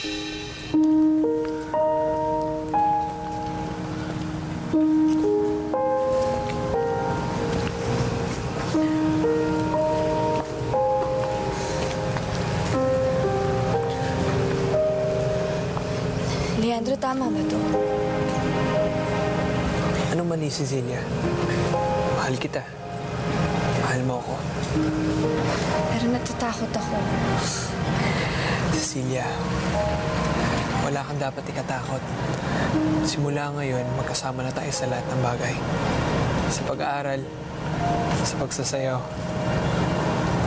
Leandro, tama ba to? Anong mali, Cecilia? Mahal kita. Mahal mo ako. Pero natatakot ako. Cecilia, wala kang dapat ikatakot. Simula ngayon, magkasama na tayo sa lahat ng bagay. Sa pag-aaral, sa pagsasayaw,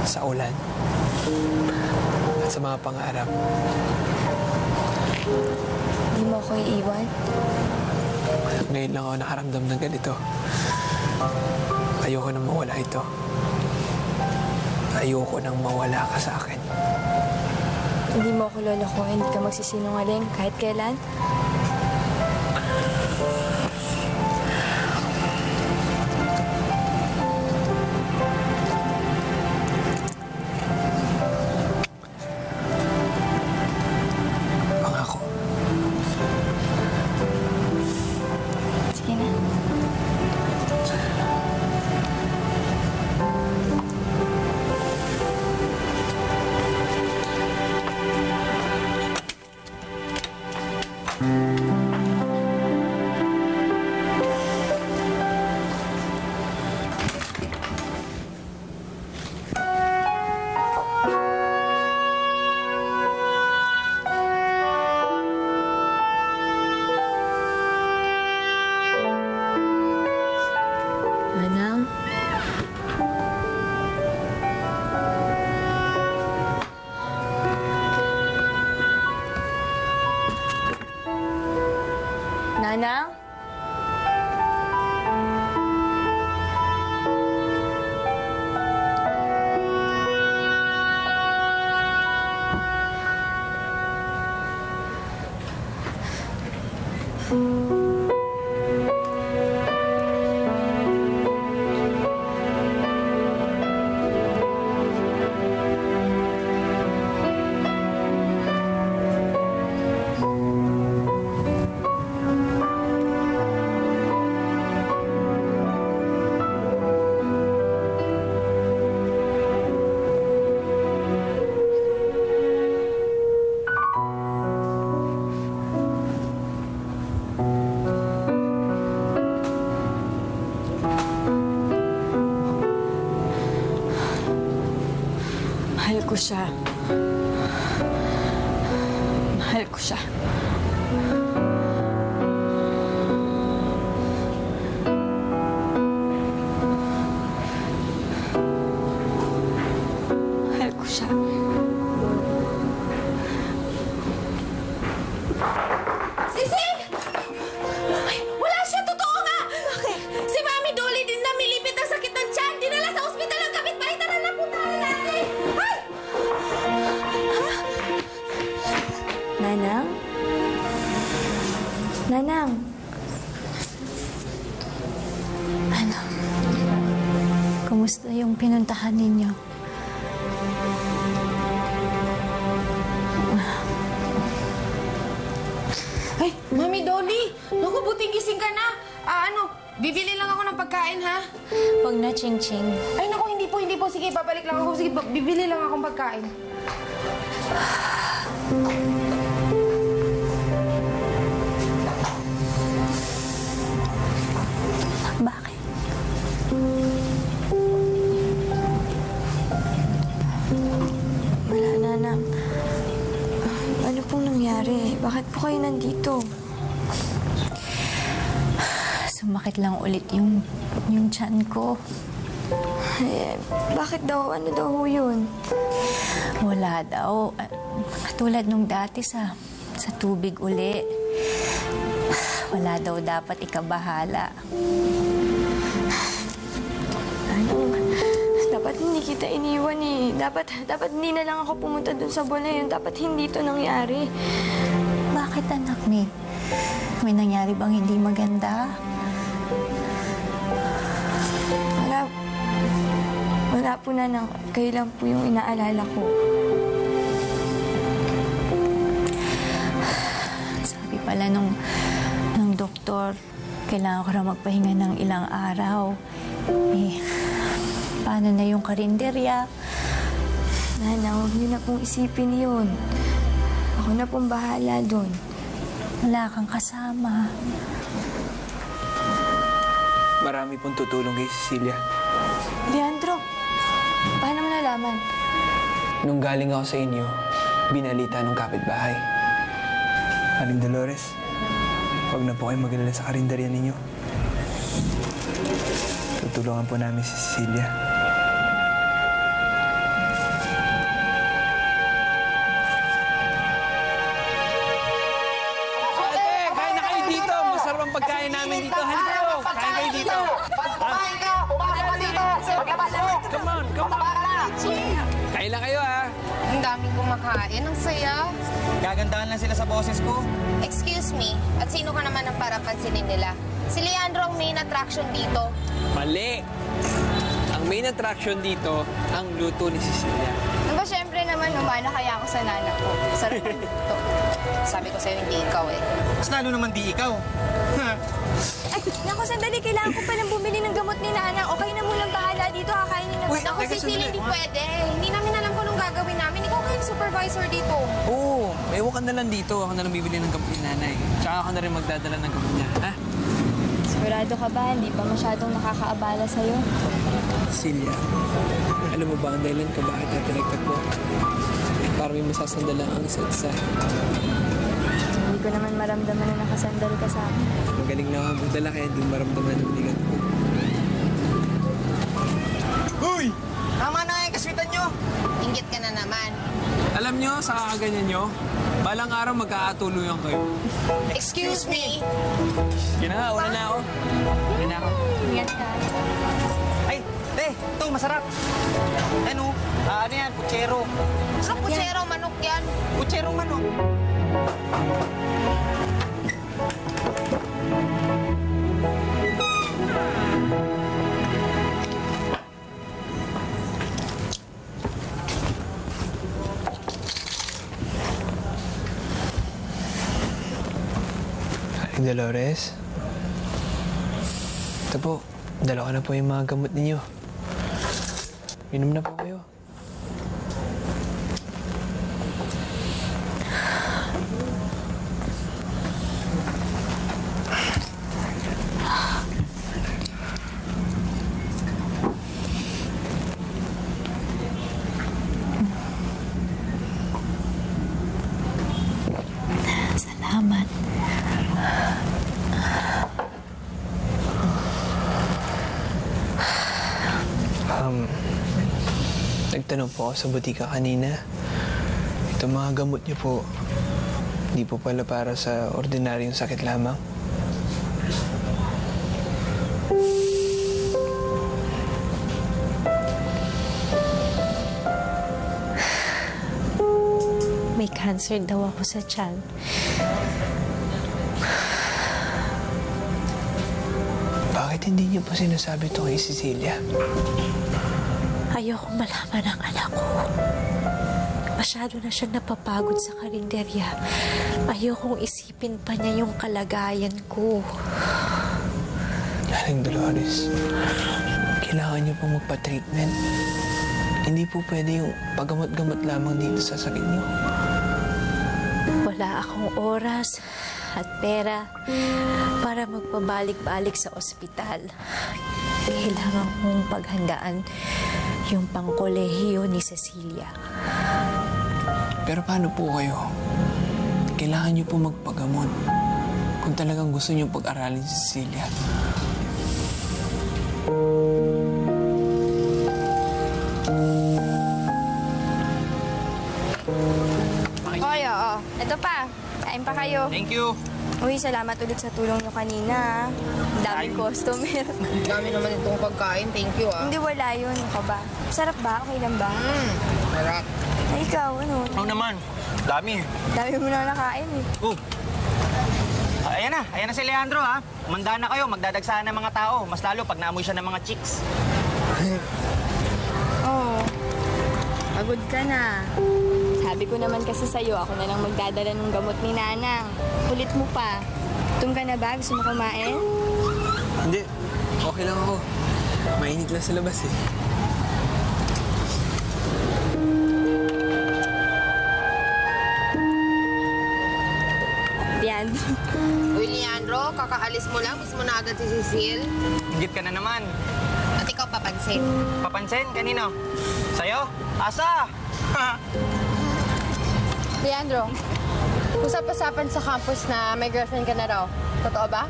sa ulan, at sa mga pangarap. Hindi mo ako iiwan. Ngayon lang ako nakaramdam ng ganito. Ayoko nang mawala ito. Ayoko nang mawala ka sa akin. Hindi mo ako lolokohin. Hindi ka magsisinungaling kahit kailan. Nanang? Mahal ko siya. Mahal ko siya. Ng pagkain, ha? Huwag na, Ching Ching. Ay, naku, hindi po, hindi po. Sige, babalik lang ako. Sige, bibili lang akong pagkain. Bakit? Wala, Nanang. Ano pong nangyari? Bakit po kayo nandito? Sumakit lang ulit yung, yung tiyan ko. Eh, bakit daw? Ano daw ho yun? Wala daw. Katulad nung dati sa, sa tubig uli. Wala daw dapat ikabahala. Ano? Dapat hindi kita iniwan eh. Dapat, dapat hindi na lang ako pumunta dun sa na yun. Dapat hindi to nangyari. Bakit anak ni? May nangyari bang hindi maganda? Wala. Wala po na nang kayo lang po yung inaalala ko. pala nung, nung doktor, kailangan ko na magpahinga ng ilang araw. Eh, paano na yung karinderya? Nana, huwag niyo na pong isipin yun. Ako na pong bahala doon. Wala kang kasama. Marami pong tutulong kay Cecilia. Leandro, paano mo nalaman? Nung galing ako sa inyo, binalita ng kapitbahay. Aling Dolores, huwag na po kayo magalala sa karinderya ninyo. Tutulungan po namin si Cecilia. Pagkain namin dito. Halika kayo. Kain kayo dito. Kumain ka! Pumasok ka dito! Maglabas mo! Come on, come on. Kain lang kayo, ha? Ang daming kumakain. Ang saya. Gagandahan lang sila sa boses ko. Excuse me, at sino ka naman ang para pansinin nila? Si Leandro ang main attraction dito. Mali. Ang main attraction dito, ang luto ni Cecilia. Diba, syempre naman, umana kaya ako sa nana ko. Sarap ang luto. Sabi ko sa'yo, hindi ikaw eh. Mas lalo naman di ikaw. Ay, naku, sandali. Kailangan ko palang bumili ng gamot ni Nana. Okay na munang bahala dito. Kakainin na. Uy, Naku, teka, sandali. hindi pwede. Hindi namin alam kung anong gagawin namin. Ikaw kayo yung supervisor dito. Oo, ewan ka na lang dito. Ako na lang bibili ng gamot ni nanay. Tsaka ako na rin magdadala ng gamot niya, ha? Sigurado ka ba? Hindi ba masyadong nakakaabala sa'yo? Cecilia, alam mo ba ang dahilan ka bakit na pinagtagpo? Para may masasandalan ang isa't isa. Naman maramdaman na nakasandal ka sa akin. Magaling na ako magdala kaya hindi mo maramdaman ang bigat ko. Huy! Tama na nga yung kaswitan nyo. Inggit ka na naman. Alam nyo, sa kakaganyan nyo, balang araw magkakatuluyan kayo. Excuse me. Yun na nga, una na ako. Una na ako. Ingat ka. Ay, te, ito, masarap. Ano? Ah, ano yan? Puchero. Sa puchero, manok yan. Puchero manok. Dolores. Ito po, dala ko na po yung mga gamot ninyo. Inom na po kayo. Salamat. Um, nagtanong po ako sa butika kanina. Ito mga gamot niyo po, hindi po pala para sa ordinaryong sakit lamang. May cancer daw ako sa tiyan. Bakit hindi niyo po sinasabi ito kay Cecilia? Ayoko malaman ang anak ko. Masyado na siyang napapagod sa karinderya. Ayokong isipin pa niya yung kalagayan ko. Aling Dolores, kailangan niyo po magpa-treatment. Hindi po pwede yung paggamot-gamot lamang dito sa sakit niyo. Wala akong oras at pera para magpabalik-balik sa ospital. Kailangan kong paghandaan yung pangkolehiyo ni Cecilia. Pero paano po kayo? Kailangan niyo po magpagamot. Kung talagang gusto niyo pag-aralin si Cecilia. Hoy, oo. Ito pa. Kain pa kayo. Thank you. Uy, salamat ulit sa tulong nyo kanina. Daming customer. Dami naman itong pagkain. Thank you ah. Hindi wala yun. Ikaw ba? Sarap ba? Okay lang ba? Mm, sarap. Ay, ikaw, ano? Ako naman. Dami. Dami mo na nakain eh. Oh. Ah, ayan na. Ayan na si Leandro, ha. Manda na kayo. Magdadagsahan ng mga tao. Mas lalo pag naamoy siya ng mga chicks. Oo. Pagod ka na. Sabi ko naman kasi sa'yo, ako na lang magdadala ng gamot ni Nanang. Kulit mo pa. Gutom ka na ba? Gusto mo kumain? Hindi. Okay lang ako. Mainit lang sa labas eh. Yan. Uy, Leandro, kakaalis mo lang, miss mo na agad si Cecil. Ingit ka na naman. At ikaw papansin. Papansin? Kanino? Sa'yo? Asa? Leandro, usap-usapan sa campus na may girlfriend ka na raw. Totoo ba?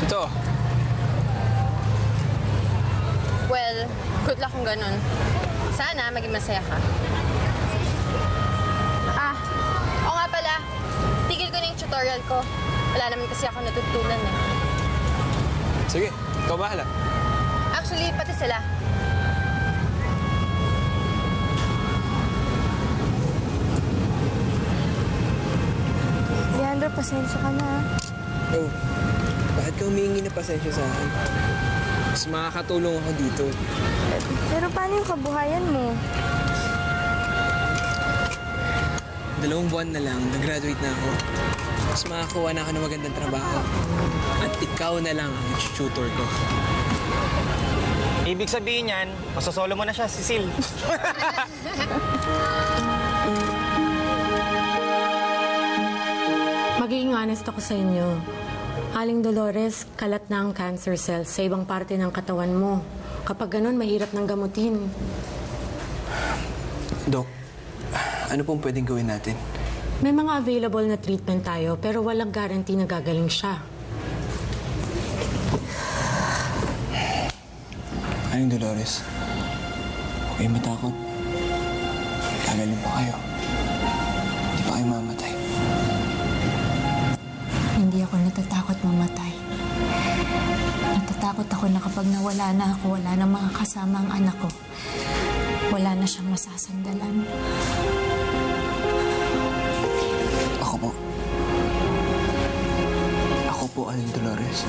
Totoo. Well, good luck kung ganun. Sana maging masaya ka. Ah, o nga pala. Tigil ko na yung tutorial ko. Wala naman kasi ako natutunan eh. Sige, ikaw bahala. Actually, pati sila. Pasensya ka na. Oh, bakit ka humingi na pasensya sa akin? Mas makakatulong ako dito. Pero paano yung kabuhayan mo? Dalawang buwan na lang, nag-graduate na ako. Mas makakuha na ako ng magandang trabaho. At ikaw na lang ang tutor ko. Ibig sabihin yan, masasolo mo na siya, Cecil. honest ako sa inyo. Aling Dolores, kalat na ang cancer cells sa ibang parte ng katawan mo. Kapag ganun, mahirap nang gamutin. Dok, ano pong pwedeng gawin natin? May mga available na treatment tayo, pero walang guarantee na gagaling siya. Aling Dolores, huwag kayong matakot. Gagaling pa kayo. Ako natatakot mamatay. Natatakot ako na kapag nawala na ako, wala na mga kasama ang anak ko. Wala na siyang masasandalan. Ako po. Ako po, Aling Dolores.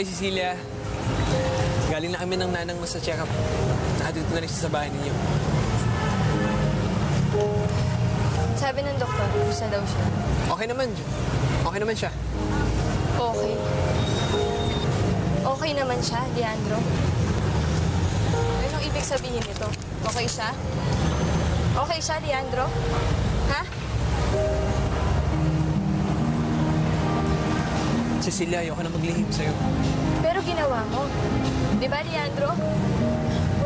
Hi, Cecilia. Galing na kami ng nanang mo sa check-up. Nakatito na rin siya sa bahay ninyo. Sabi ng doktor, gusto daw siya. Okay naman. Okay naman siya. Okay. Okay naman siya, Leandro. Anong ibig sabihin nito? Okay siya? Okay siya, Leandro? Cecilia, ayoko na maglihim sa'yo. Pero ginawa mo. Di ba, Leandro?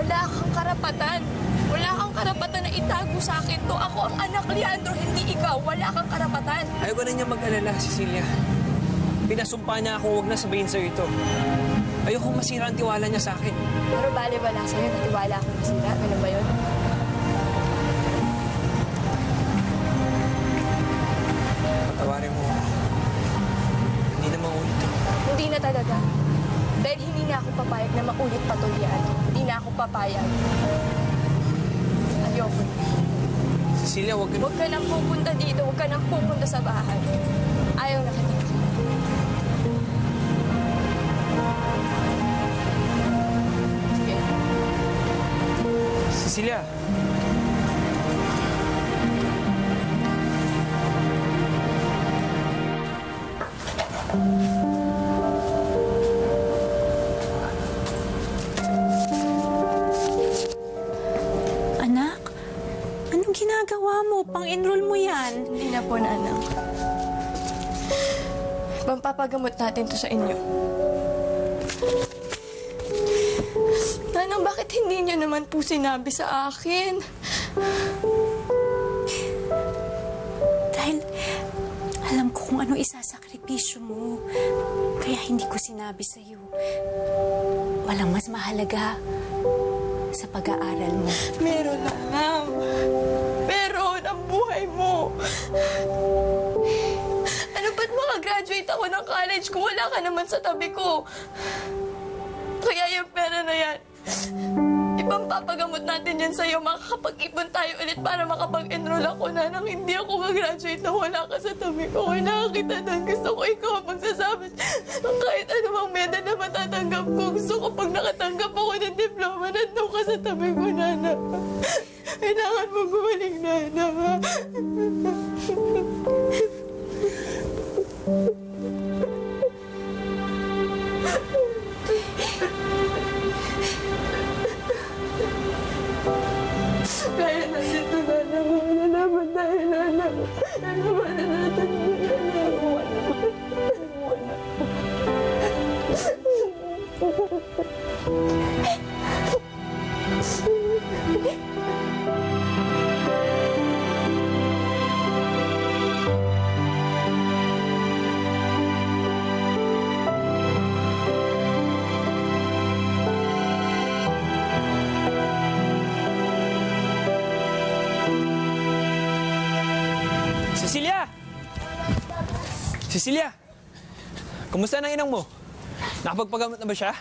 Wala kang karapatan. Wala kang karapatan na itago sa akin to. Ako ang anak, Leandro, hindi ikaw. Wala kang karapatan. Ayoko na niya mag-alala, Cecilia. Pinasumpa niya ako, huwag na sabihin sa'yo ito. Ayoko masira ang tiwala niya sa akin. Pero bale wala sa'yo. Natiwala ako na sila. Ganun ba yun? Na talaga. Dahil hindi na ako papayag na maulit pa to, Leandro. Hindi na ako papayag. Ayoko. Cecilia, huwag ka. Huwag ka nang pupunta dito. Huwag ka nang pupunta sa bahay. Pang-enroll mo yan. Hindi na po, Nanang. Pampapagamot natin to sa inyo. Nanang, bakit hindi niyo naman po sinabi sa akin? Dahil alam ko kung ano isasakripisyo mo. Kaya hindi ko sinabi sa'yo. Walang mas mahalaga sa pag-aaral mo. Meron, Nanang. Meron ang buhay mo. Ano ba't makagraduate ako ng college kung wala ka naman sa tabi ko? Kaya yung pera na yan, ibang papagamot natin yan sa'yo. Makakapag-ipon tayo ulit para makapag-enroll ako na nang hindi ako mag-graduate na wala ka sa tabi ko. Kung nakakita ng gusto ko, ikaw ang magsasabi. Kahit anumang meda na matatanggap ko, gusto ko pag nakatanggap ako ng diploma, nandun ka sa tabi ko, Nana. Kailangan mo gumaling, Nana. Kaya Nana. Nalaman na Cecilia! Kumusta na inang mo? Nakapagpagamot na ba siya?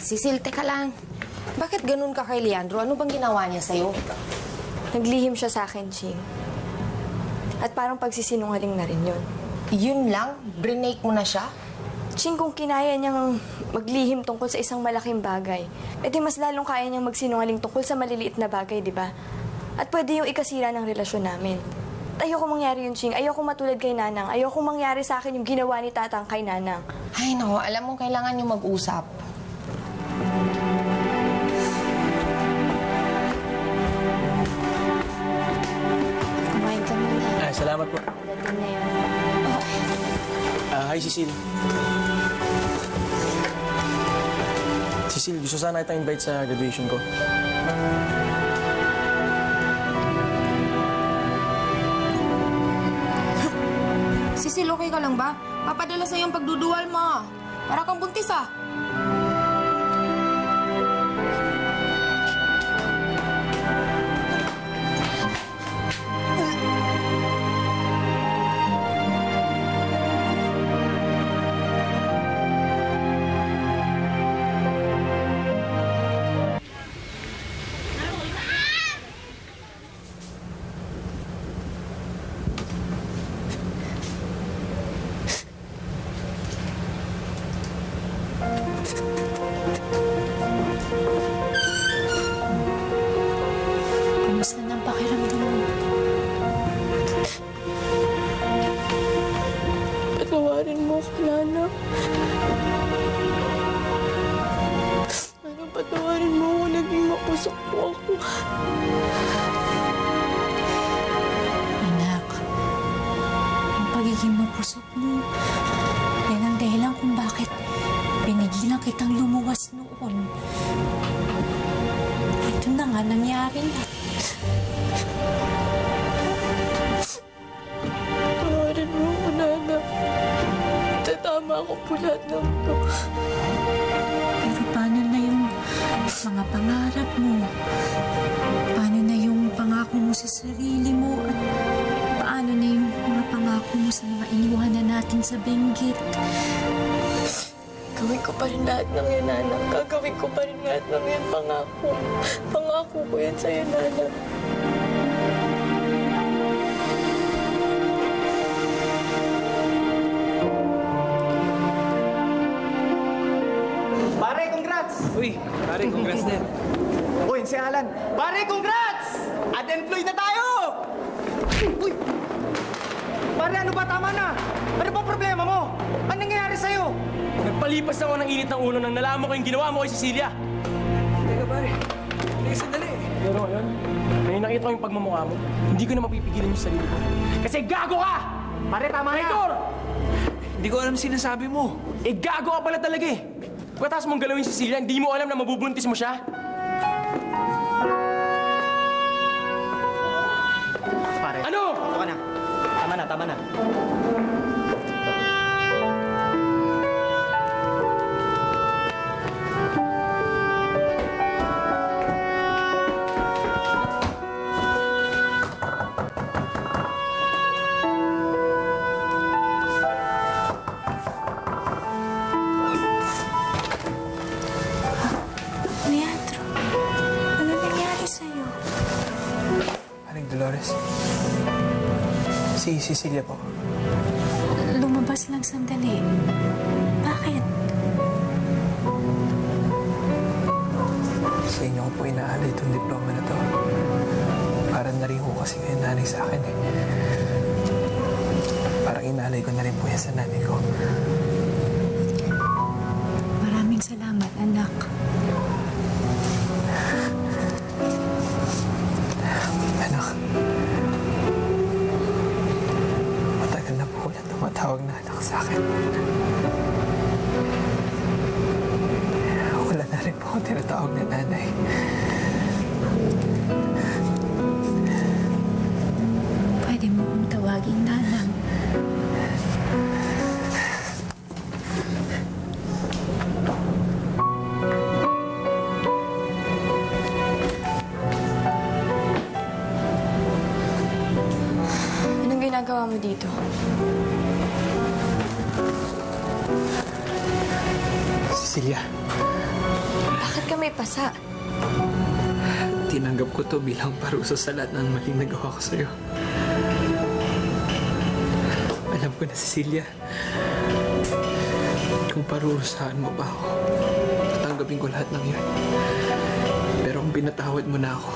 Cecil, teka lang. Bakit ganun ka kay Leandro? Ano bang ginawa niya sa'yo? Naglihim siya sa akin, Ching. At parang pagsisinungaling na rin yun. Yun lang? Brinake mo na siya? Ching, kung kinaya niyang maglihim tungkol sa isang malaking bagay, edi mas lalong kaya niyang magsinungaling tungkol sa maliliit na bagay, di ba? At pwede yung ikasira ng relasyon namin. At ayoko mangyari yun, Ching. Ayoko matulad kay Nanang. Ayoko mangyari sa akin yung ginawa ni Tatang kay Nanang. Ay, nako. Alam mo, kailangan niyo mag-usap. Kumain ka muna. Ah, salamat po. Dating na yun. Ah, hi, Cecil. Cecil, gusto sana kita invite sa graduation ko. Cecil, okay ka lang ba? Papadala sa'yo ang pagduduwal mo. Para kang buntis ah. Ako lahat ng to. Pero paano na yung mga pangarap mo? Paano na yung pangako mo sa sarili mo? At paano na yung mga pangako mo sa mga iniwanan natin sa Benguet? Gawin ko pa rin lahat ng yan, Nana. Gagawin ko pa rin lahat ng yan. Pangako. Pangako ko yan sa'yo, Nana. Uy, pare, congrats din. Uy, si Alan. Pare, congrats! Ad-employed na tayo! Uy! Pare, ano ba? Tama na! Ano ba problema mo? Anong nangyayari sa'yo? Nagpalipas ako ng init ng ulo nang nalaman ko yung ginawa mo kay Cecilia. Teka pare, teka sandali. Pero ngayon, may nakita ko yung pagmamukha mo. Hindi ko na mapipigilan yung sarili ko. Kasi gago ka! Pare, tama na! Traitor! Hindi ko alam sinasabi mo. Eh, gago ka pala talaga eh. Pagkatapos mong galawin si Cecilia, hindi mo alam na mabubuntis mo siya. Pare, Ano? Ito ka na. Tama na, tama na. Cecilia po. Lumabas lang sandali. Bakit? Sa inyo ko po inaalay itong diploma na to. Para na rin ho kasi kayo nanay sa akin eh. Parang inaalay ko na rin po yan sa nanay ko. Ginagawa mo dito? Cecilia, Bakit ka may pasa? tinanggap ko to bilang parusa sa lahat ng maling nagawa ko sa'yo. Alam ko na, Cecilia, kung parurusahan mo pa ako, tatanggapin ko lahat ng yun. Pero kung pinatawad mo na ako,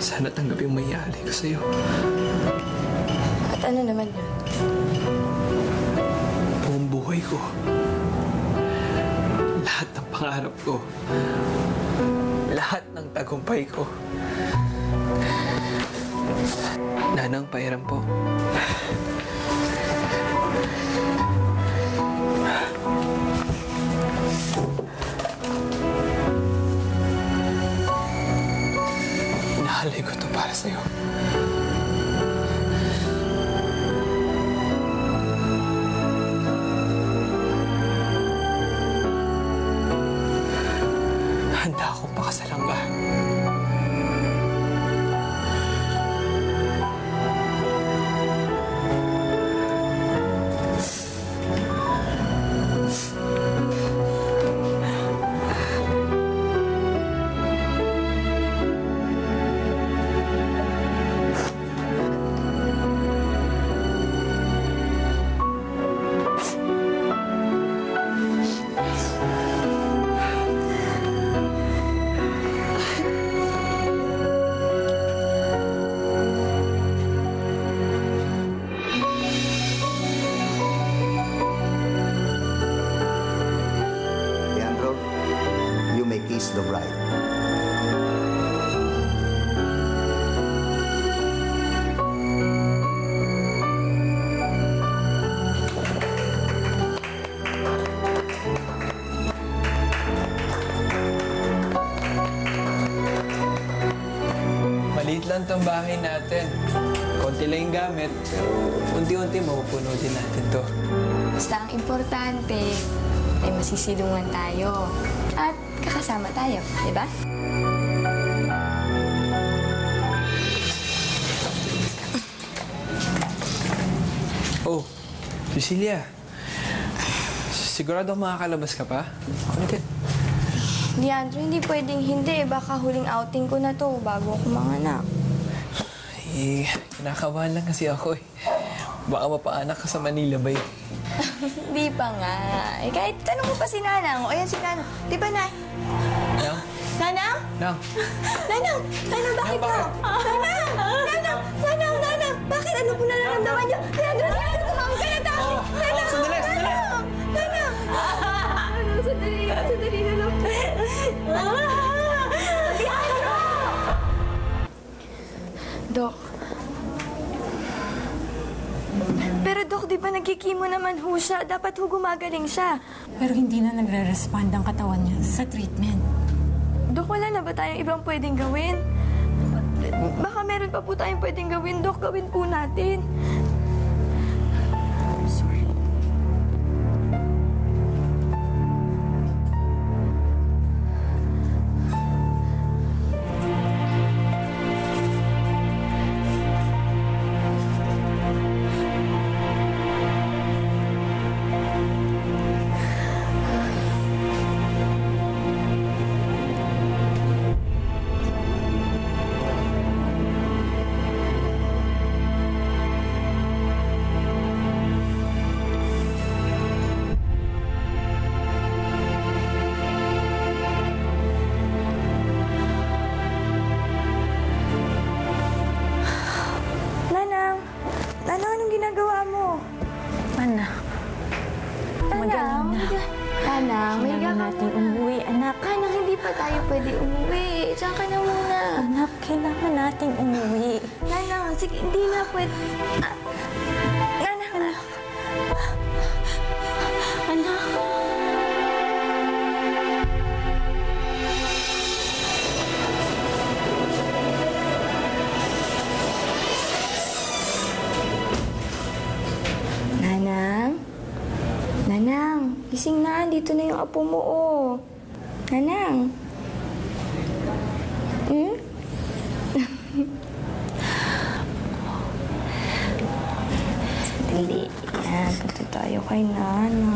sana tanggapin mo yung mayali ko sa'yo. At ano naman yun? Buong buhay ko. Lahat ng pangarap ko. Lahat ng tagumpay ko. Nanang, pahiram po. Ko to para Lang tong bahay natin. Konti lang yung gamit, pero unti-unti mapupuno din natin to. Basta ang importante ay masisilungan tayo. At kakasama tayo, di ba? Oh, Cecilia. Sigurado makakalabas ka pa? Din. Leandro, hindi pwedeng hindi. Baka huling outing ko na to bago ako manganak. Eh, kinakabahan lang kasi ako eh. Baka mapaanak ka sa Manila ba eh? Hindi pa nga. Eh, kahit tanong mo pa si Nanang. O yan si Nanang. Di ba, Nay? Ayan, Nanang? Nang, Nanang! Nanang, bakit ka? Nanang! Nanang! Nanang! Nanang! Bakit? Ano po nararamdaman niyo? Leandro! Leandro! Tumawag ka na taxi! Nanang! sandali, sandali. Nanang! Nanang! Nanang, sandali! Sandali na lang. Leandro! Dok. Di ba nagkikimo naman ho siya? Dapat ho gumagaling siya. Pero hindi na nagre-respond ang katawan niya sa treatment. Dok, wala na ba tayong ibang pwedeng gawin? Baka meron pa po tayong pwedeng gawin, Dok. Gawin po natin. Oh. Nanang? Hmm? Dali. Yan, punta tayo kay Nanang.